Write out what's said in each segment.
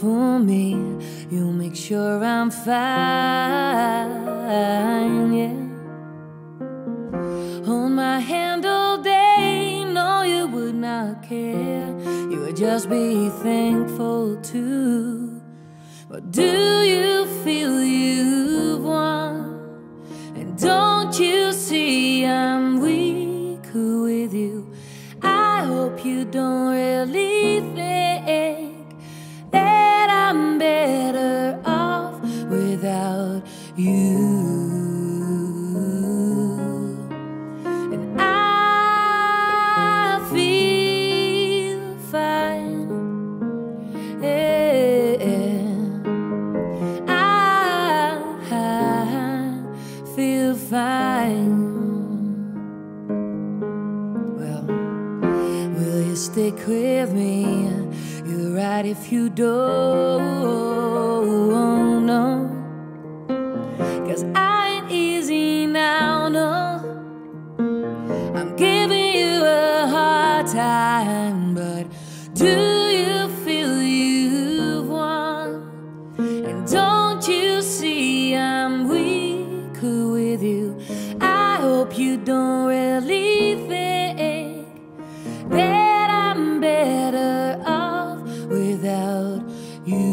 for me. You make sure I'm fine, yeah. Hold my hand all day, no, you would not care. You would just be thankful too. But do you feel you've won? And don't you see I'm weak with you? I hope you don't really Well, will you stick with me? You're right if you don't know. Cause I ain't easy now, no. I'm giving you a hard time, but do you don't really think that I'm better off without you.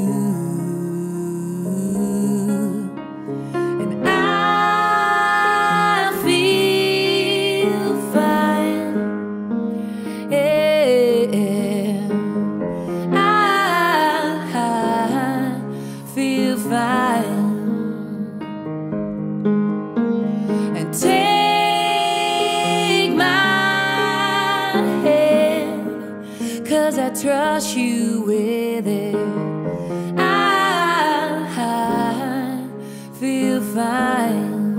Trust you with it. I feel fine.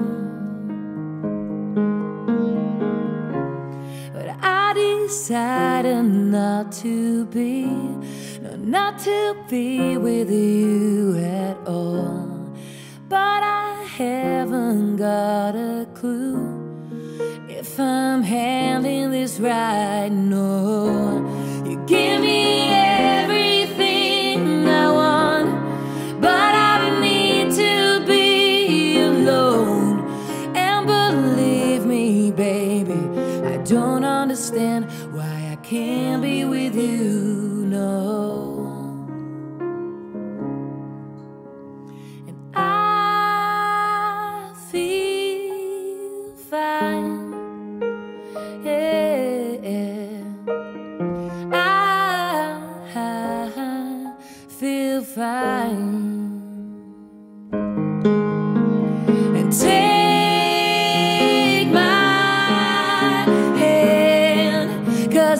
But I decided not to be, no, not to be with you at all. But I haven't got a clue if I'm handling this right. No, I don't understand why I can't be with you. No. And I feel fine. Yeah.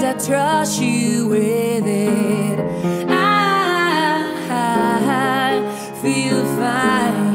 I trust you with it. I feel fine.